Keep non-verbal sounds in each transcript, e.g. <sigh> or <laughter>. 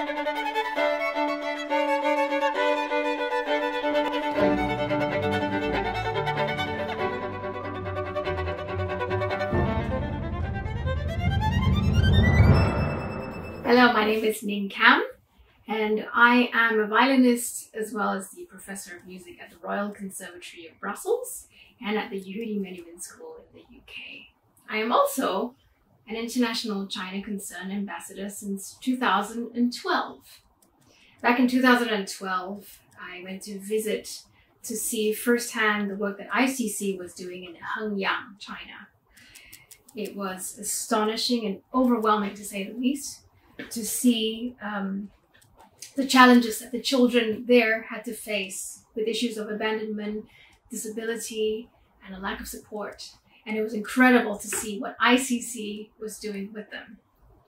Hello, my name is Ning Kam, and I am a violinist as well as the professor of music at the Royal Conservatory of Brussels and at the Yehudi Menuhin School in the UK. I am also an International China Concern Ambassador since 2012. Back in 2012, I went to visit to see firsthand the work that ICC was doing in Hengyang, China. It was astonishing and overwhelming to say the least to see um, the challenges that the children there had to face with issues of abandonment, disability, and a lack of support. And it was incredible to see what ICC was doing with them.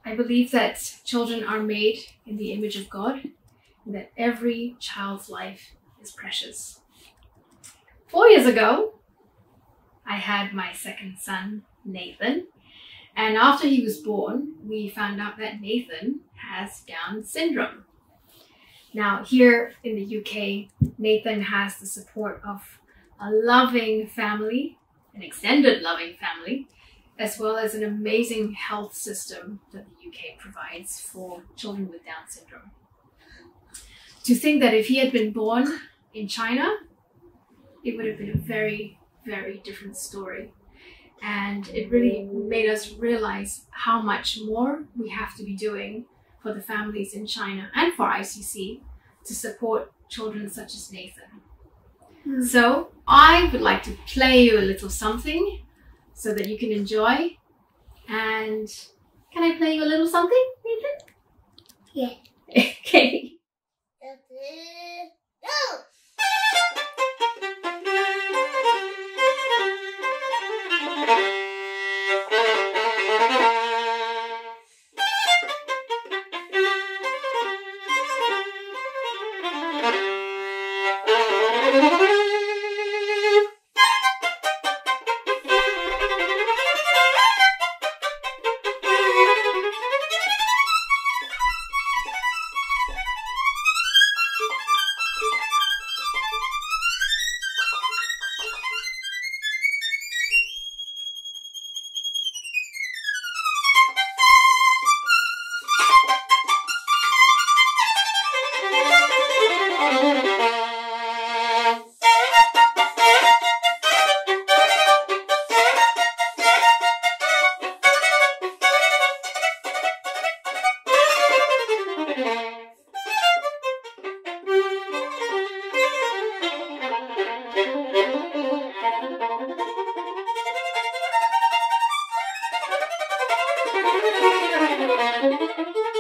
I believe that children are made in the image of God and that every child's life is precious. Four years ago, I had my second son, Nathan, and after he was born, we found out that Nathan has Down syndrome. Now, here in the UK, Nathan has the support of a loving family, an extended loving family, as well as an amazing health system that the UK provides for children with Down syndrome. To think that if he had been born in China, it would have been a very, very different story. And it really made us realize how much more we have to be doing for the families in China and for ICC to support children such as Nathan. Mm. So I would like to play you a little something so that you can enjoy. And can I play you a little something, Nathan? Yeah. <laughs> okay. Thank you.